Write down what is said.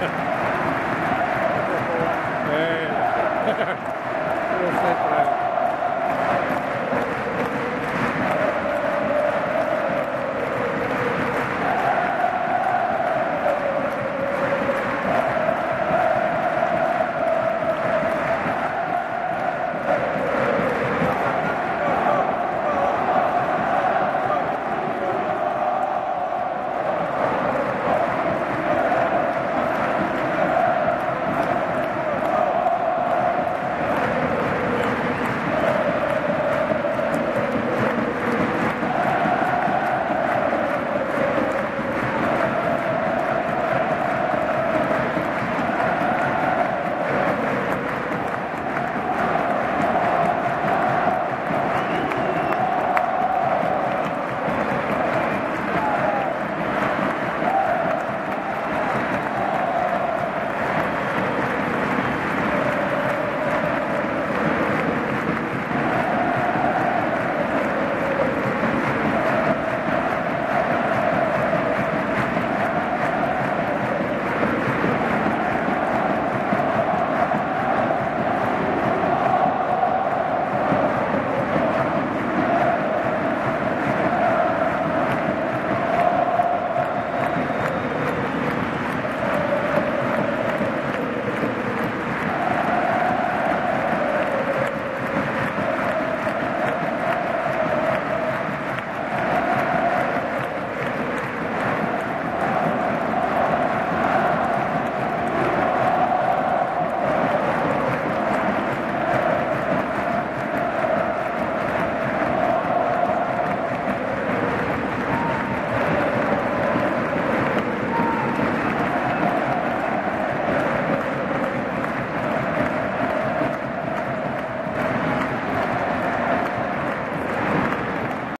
Perfect.